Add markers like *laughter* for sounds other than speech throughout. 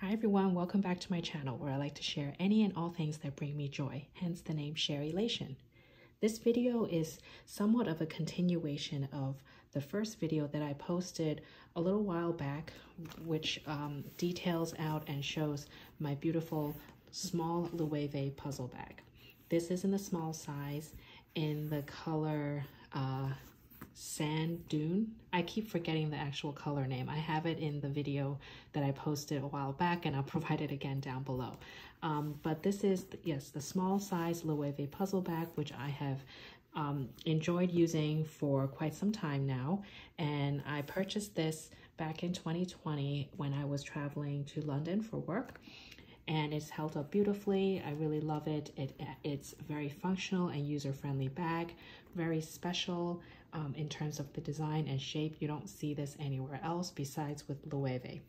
Hi everyone, welcome back to my channel where I like to share any and all things that bring me joy, hence the name Sharelation. This video is somewhat of a continuation of the first video that I posted a little while back, which um, details out and shows my beautiful small Loewe puzzle bag. This is in the small size in the color uh, sand dune. I keep forgetting the actual color name. I have it in the video that I posted a while back and I'll *laughs* provide it again down below. Um, but this is, yes, the small size Loewe puzzle bag, which I have um, enjoyed using for quite some time now. And I purchased this back in 2020 when I was traveling to London for work and it's held up beautifully. I really love it. it it's very functional and user-friendly bag, very special um, in terms of the design and shape. You don't see this anywhere else besides with Loewe.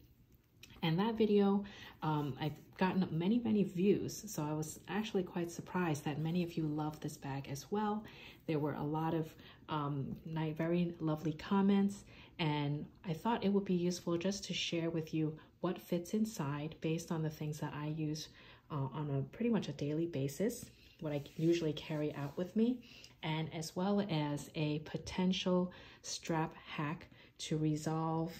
And that video, um, I've gotten many, many views. So I was actually quite surprised that many of you love this bag as well. There were a lot of um, very lovely comments and I thought it would be useful just to share with you what fits inside based on the things that I use uh, on a pretty much a daily basis, what I usually carry out with me, and as well as a potential strap hack to resolve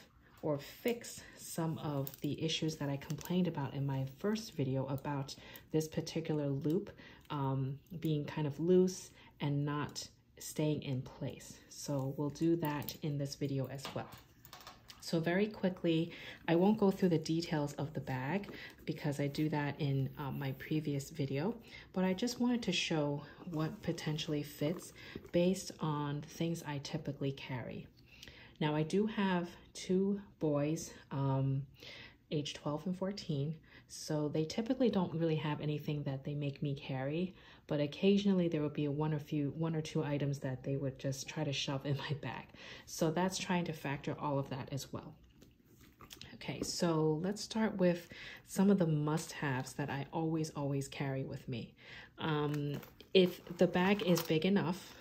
or fix some of the issues that I complained about in my first video about this particular loop um, being kind of loose and not staying in place. So we'll do that in this video as well. So very quickly, I won't go through the details of the bag because I do that in um, my previous video, but I just wanted to show what potentially fits based on the things I typically carry. Now I do have two boys, um, age 12 and 14, so they typically don't really have anything that they make me carry, but occasionally there would be one or few, one or two items that they would just try to shove in my bag. So that's trying to factor all of that as well. Okay, so let's start with some of the must-haves that I always, always carry with me. Um, if the bag is big enough,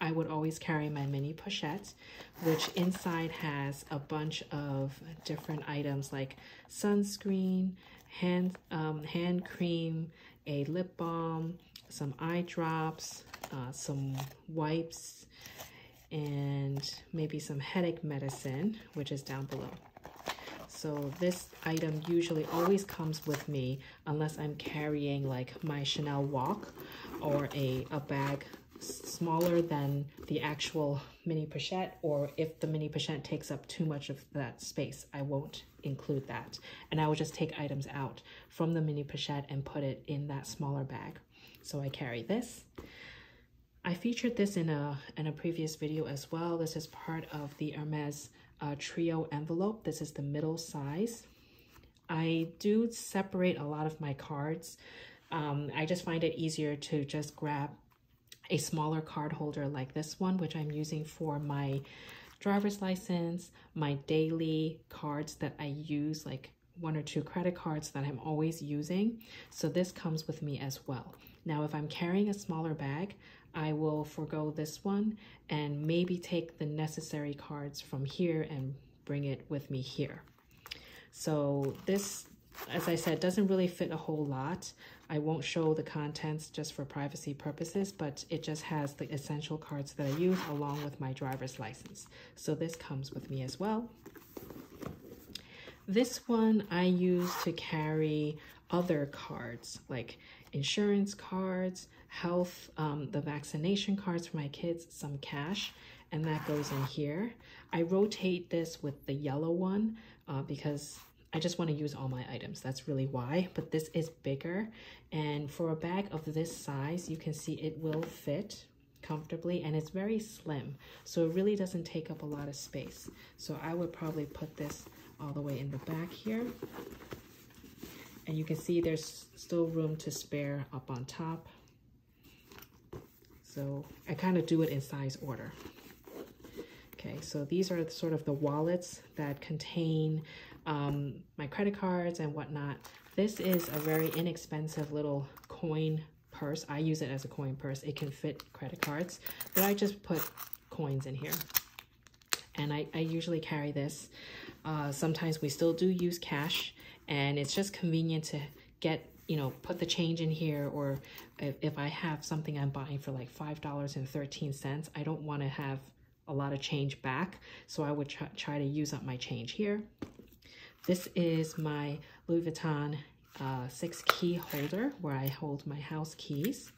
I would always carry my mini pochette, which inside has a bunch of different items like sunscreen, hand, um, hand cream, a lip balm, some eye drops, uh, some wipes, and maybe some headache medicine, which is down below. So this item usually always comes with me unless I'm carrying like my Chanel WOC or a, a bag smaller than the actual mini pochette or if the mini pochette takes up too much of that space, I won't include that. And I will just take items out from the mini pochette and put it in that smaller bag. So I carry this. I featured this in a, in a previous video as well. This is part of the Hermes uh, Trio envelope. This is the middle size. I do separate a lot of my cards. Um, I just find it easier to just grab a smaller card holder like this one, which I'm using for my driver's license, my daily cards that I use, like one or two credit cards that I'm always using. So this comes with me as well. Now, if I'm carrying a smaller bag, I will forego this one and maybe take the necessary cards from here and bring it with me here. So this as I said, doesn't really fit a whole lot. I won't show the contents just for privacy purposes, but it just has the essential cards that I use along with my driver's license. So this comes with me as well. This one I use to carry other cards like insurance cards, health, um, the vaccination cards for my kids, some cash, and that goes in here. I rotate this with the yellow one uh, because I just want to use all my items. That's really why, but this is bigger. And for a bag of this size, you can see it will fit comfortably and it's very slim. So it really doesn't take up a lot of space. So I would probably put this all the way in the back here. And you can see there's still room to spare up on top. So I kind of do it in size order. Okay, so these are sort of the wallets that contain um, my credit cards and whatnot. This is a very inexpensive little coin purse. I use it as a coin purse. It can fit credit cards, but I just put coins in here. And I, I usually carry this. Uh, sometimes we still do use cash and it's just convenient to get you know put the change in here or if, if i have something i'm buying for like five dollars and 13 cents i don't want to have a lot of change back so i would try, try to use up my change here this is my louis vuitton uh, six key holder where i hold my house keys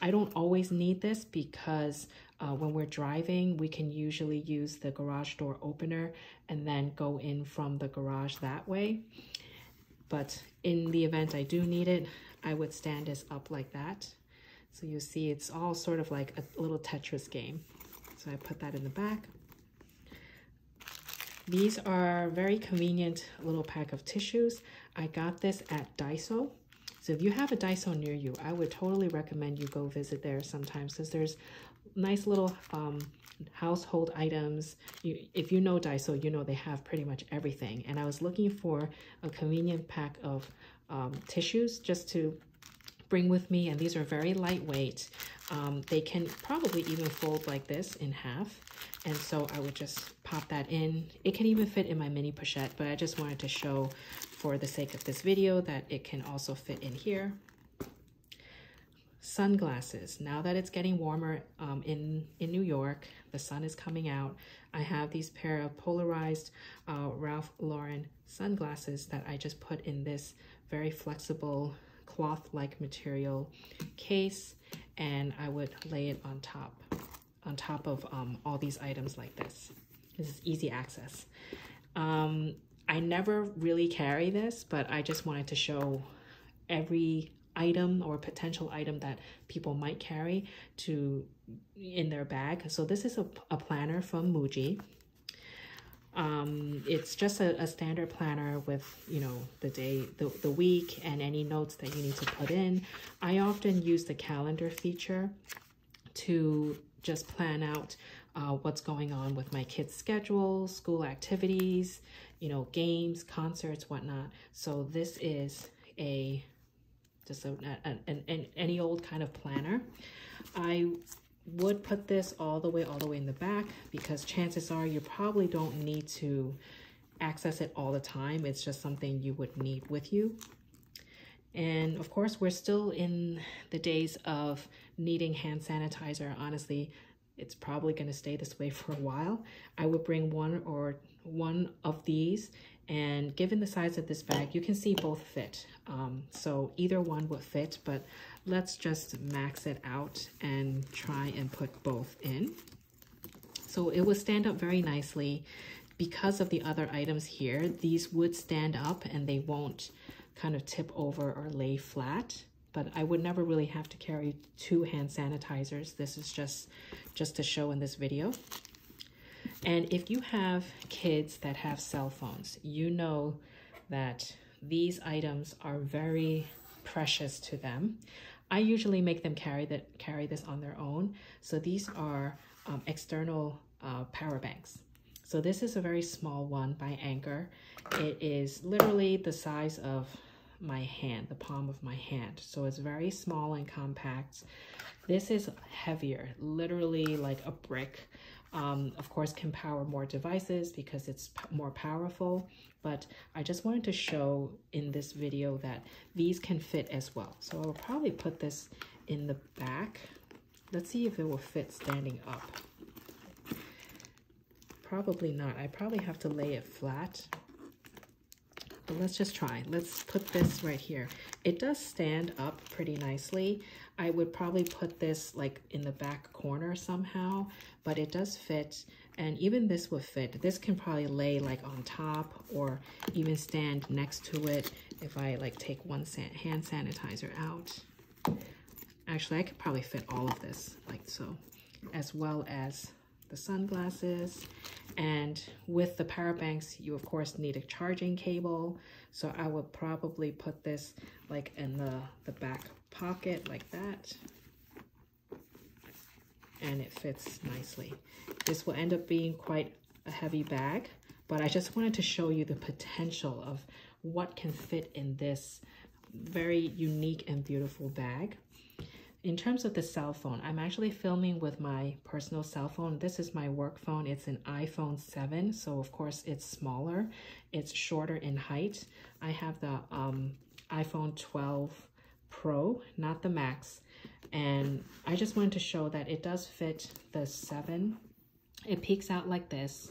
i don't always need this because uh, when we're driving, we can usually use the garage door opener and then go in from the garage that way. But in the event I do need it, I would stand this up like that. So you see it's all sort of like a little Tetris game. So I put that in the back. These are very convenient little pack of tissues. I got this at Daiso. So if you have a Daiso near you, I would totally recommend you go visit there sometimes because there's nice little um, household items. You, if you know Daiso, you know they have pretty much everything. And I was looking for a convenient pack of um, tissues just to bring with me. And these are very lightweight. Um, they can probably even fold like this in half. And so I would just pop that in. It can even fit in my mini pochette, but I just wanted to show for the sake of this video that it can also fit in here sunglasses. Now that it's getting warmer um, in, in New York, the sun is coming out, I have these pair of polarized uh, Ralph Lauren sunglasses that I just put in this very flexible cloth-like material case and I would lay it on top, on top of um, all these items like this. This is easy access. Um, I never really carry this, but I just wanted to show every item or potential item that people might carry to in their bag. So this is a, a planner from Muji. Um, it's just a, a, standard planner with, you know, the day, the, the week and any notes that you need to put in. I often use the calendar feature to just plan out uh, what's going on with my kids' schedules, school activities, you know, games, concerts, whatnot. So this is a just a, an, an, any old kind of planner. I would put this all the way, all the way in the back because chances are you probably don't need to access it all the time. It's just something you would need with you. And of course, we're still in the days of needing hand sanitizer. Honestly, it's probably going to stay this way for a while. I would bring one or one of these and given the size of this bag, you can see both fit. Um, so either one would fit, but let's just max it out and try and put both in. So it will stand up very nicely. Because of the other items here, these would stand up and they won't kind of tip over or lay flat. But I would never really have to carry two hand sanitizers. This is just, just to show in this video. And if you have kids that have cell phones, you know that these items are very precious to them. I usually make them carry that carry this on their own. So these are um, external uh, power banks. So this is a very small one by Anker. It is literally the size of my hand, the palm of my hand. So it's very small and compact. This is heavier, literally like a brick um, of course can power more devices because it's more powerful but I just wanted to show in this video that these can fit as well. So I will probably put this in the back. Let's see if it will fit standing up. Probably not. I probably have to lay it flat but let's just try. Let's put this right here. It does stand up pretty nicely. I would probably put this like in the back corner somehow, but it does fit. And even this would fit. This can probably lay like on top or even stand next to it if I like take one san hand sanitizer out. Actually, I could probably fit all of this like so, as well as the sunglasses. And with the power banks, you of course need a charging cable. So I would probably put this like in the, the back pocket like that. And it fits nicely. This will end up being quite a heavy bag, but I just wanted to show you the potential of what can fit in this very unique and beautiful bag. In terms of the cell phone, I'm actually filming with my personal cell phone. This is my work phone. It's an iPhone 7, so of course it's smaller. It's shorter in height. I have the um, iPhone 12 Pro, not the Max. And I just wanted to show that it does fit the 7. It peeks out like this.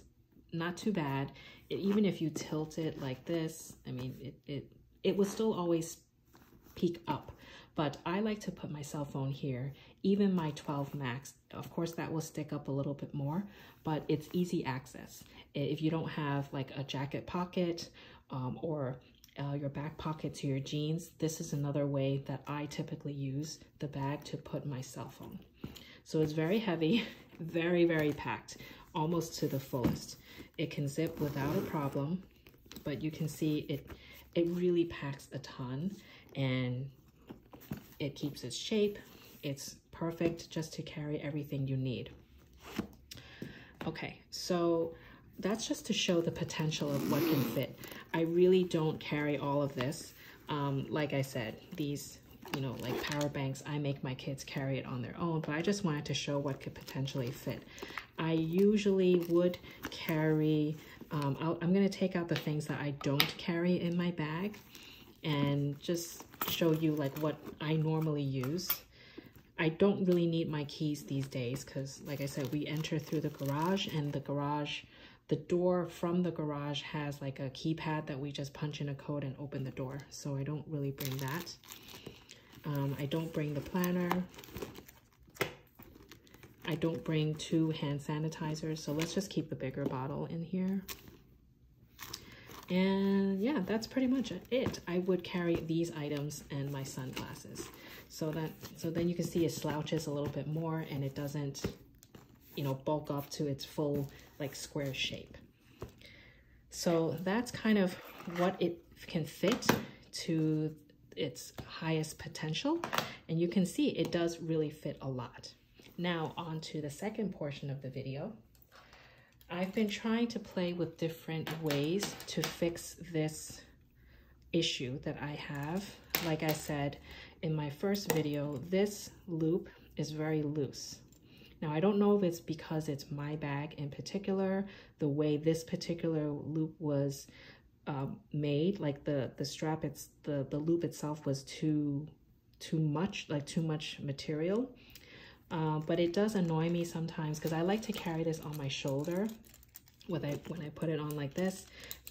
Not too bad. It, even if you tilt it like this, I mean, it, it, it will still always peek up but I like to put my cell phone here, even my 12 Max. Of course, that will stick up a little bit more, but it's easy access. If you don't have like a jacket pocket um, or uh, your back pocket to your jeans, this is another way that I typically use the bag to put my cell phone. So it's very heavy, *laughs* very, very packed, almost to the fullest. It can zip without a problem, but you can see it, it really packs a ton and it keeps its shape. It's perfect just to carry everything you need. Okay, so that's just to show the potential of what can fit. I really don't carry all of this. Um, like I said, these, you know, like power banks, I make my kids carry it on their own, but I just wanted to show what could potentially fit. I usually would carry, um, i am gonna take out the things that I don't carry in my bag and just show you like what I normally use. I don't really need my keys these days because like I said, we enter through the garage and the garage, the door from the garage has like a keypad that we just punch in a code and open the door. So I don't really bring that. Um, I don't bring the planner. I don't bring two hand sanitizers. So let's just keep the bigger bottle in here. And yeah, that's pretty much it. I would carry these items and my sunglasses. So that so then you can see it slouches a little bit more and it doesn't, you know, bulk up to its full like square shape. So that's kind of what it can fit to its highest potential. And you can see it does really fit a lot. Now on to the second portion of the video. I've been trying to play with different ways to fix this issue that I have. Like I said in my first video, this loop is very loose. Now, I don't know if it's because it's my bag in particular, the way this particular loop was um, made, like the, the strap, it's the, the loop itself was too, too much, like too much material. Uh, but it does annoy me sometimes because I like to carry this on my shoulder when I when I put it on like this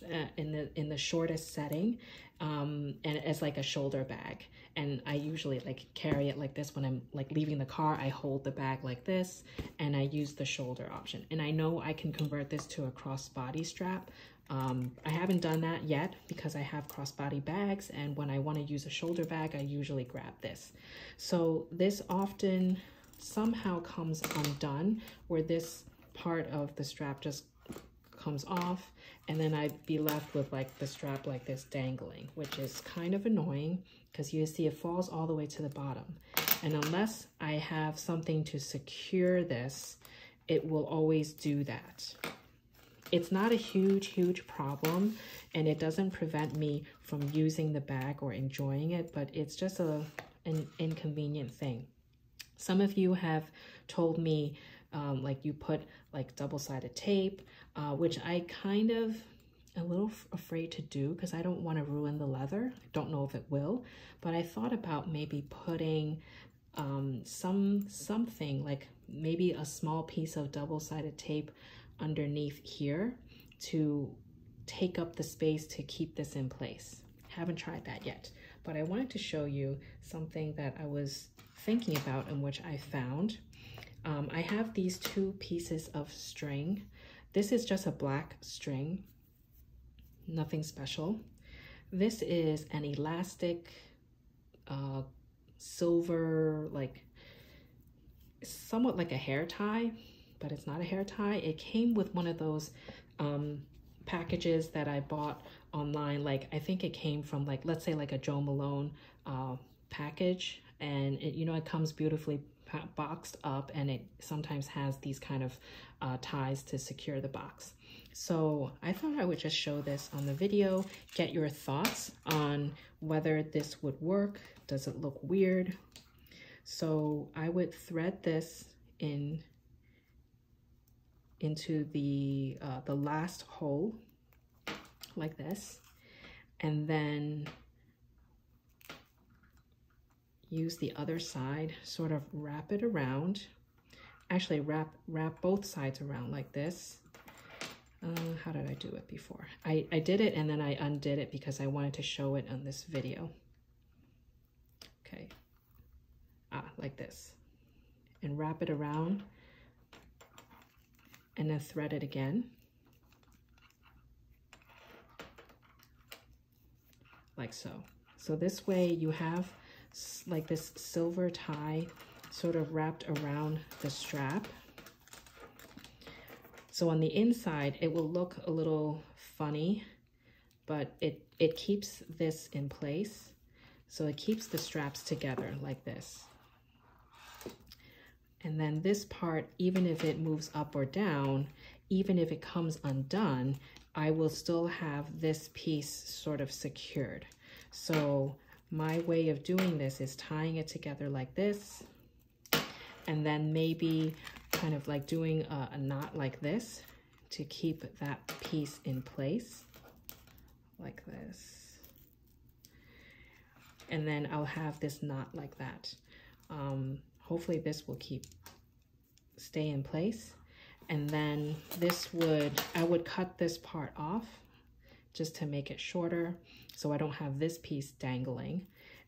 uh, in the in the shortest setting um, and as like a shoulder bag. And I usually like carry it like this when I'm like leaving the car. I hold the bag like this and I use the shoulder option. And I know I can convert this to a crossbody strap. Um, I haven't done that yet because I have crossbody bags and when I want to use a shoulder bag I usually grab this. So this often somehow comes undone where this part of the strap just comes off and then I'd be left with like the strap like this dangling, which is kind of annoying because you see it falls all the way to the bottom. And unless I have something to secure this, it will always do that. It's not a huge, huge problem and it doesn't prevent me from using the bag or enjoying it, but it's just a, an inconvenient thing. Some of you have told me um, like you put like double-sided tape, uh, which I kind of a little afraid to do because I don't want to ruin the leather. I don't know if it will, but I thought about maybe putting um, some something like maybe a small piece of double-sided tape underneath here to take up the space to keep this in place. Haven't tried that yet, but I wanted to show you something that I was thinking about and which I found. Um, I have these two pieces of string. This is just a black string, nothing special. This is an elastic uh, silver, like somewhat like a hair tie, but it's not a hair tie. It came with one of those um, packages that I bought online. Like I think it came from like, let's say like a Jo Malone uh, package and it, you know, it comes beautifully boxed up and it sometimes has these kind of uh, ties to secure the box. So I thought I would just show this on the video, get your thoughts on whether this would work. Does it look weird? So I would thread this in into the uh, the last hole like this and then use the other side sort of wrap it around. Actually wrap wrap both sides around like this. Uh, how did I do it before? I, I did it and then I undid it because I wanted to show it on this video. Okay. Ah like this. And wrap it around and then thread it again. Like so. So this way you have like this silver tie sort of wrapped around the strap. So on the inside, it will look a little funny, but it, it keeps this in place. So it keeps the straps together like this. And then this part, even if it moves up or down, even if it comes undone, I will still have this piece sort of secured. So my way of doing this is tying it together like this, and then maybe kind of like doing a, a knot like this to keep that piece in place, like this. And then I'll have this knot like that. Um, hopefully this will keep, stay in place. And then this would, I would cut this part off just to make it shorter so I don't have this piece dangling.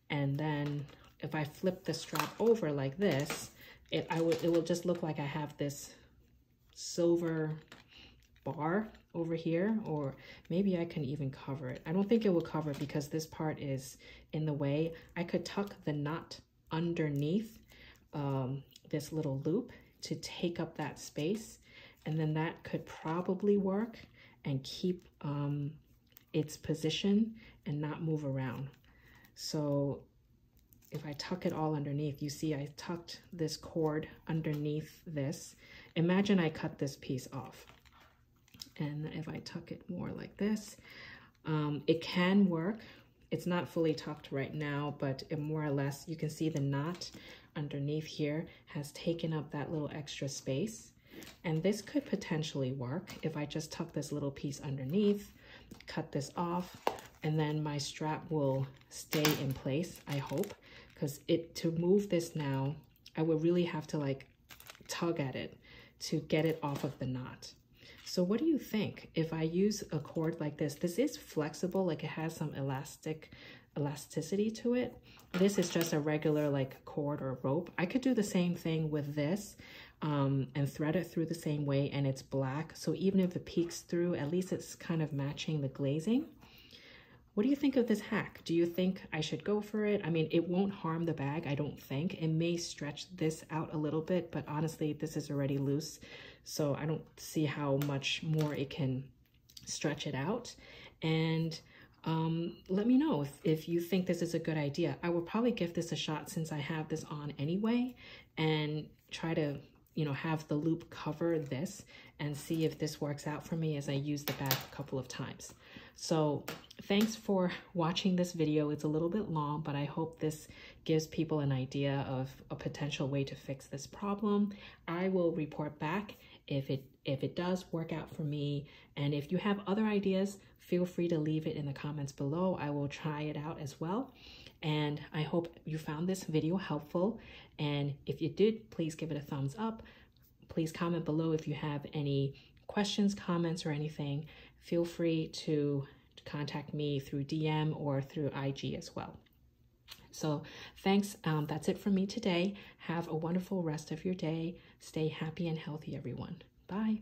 And then if I flip the strap over like this, it, I would, it will just look like I have this silver bar over here, or maybe I can even cover it. I don't think it will cover because this part is in the way. I could tuck the knot underneath um, this little loop to take up that space. And then that could probably work and keep um, its position and not move around. So if I tuck it all underneath, you see I tucked this cord underneath this. Imagine I cut this piece off. And if I tuck it more like this, um, it can work. It's not fully tucked right now, but more or less, you can see the knot underneath here has taken up that little extra space. And this could potentially work if I just tuck this little piece underneath, cut this off, and then my strap will stay in place, I hope because it to move this now, I would really have to like tug at it to get it off of the knot. So what do you think if I use a cord like this? This is flexible, like it has some elastic elasticity to it. This is just a regular like cord or rope. I could do the same thing with this um, and thread it through the same way and it's black. So even if it peeks through, at least it's kind of matching the glazing. What do you think of this hack? Do you think I should go for it? I mean, it won't harm the bag, I don't think. It may stretch this out a little bit, but honestly, this is already loose. So I don't see how much more it can stretch it out. And um, let me know if, if you think this is a good idea. I will probably give this a shot since I have this on anyway and try to you know, have the loop cover this and see if this works out for me as I use the bag a couple of times. So thanks for watching this video. It's a little bit long, but I hope this gives people an idea of a potential way to fix this problem. I will report back if it if it does work out for me. And if you have other ideas, feel free to leave it in the comments below. I will try it out as well. And I hope you found this video helpful. And if you did, please give it a thumbs up. Please comment below if you have any questions, comments, or anything feel free to contact me through DM or through IG as well. So thanks. Um, that's it from me today. Have a wonderful rest of your day. Stay happy and healthy, everyone. Bye.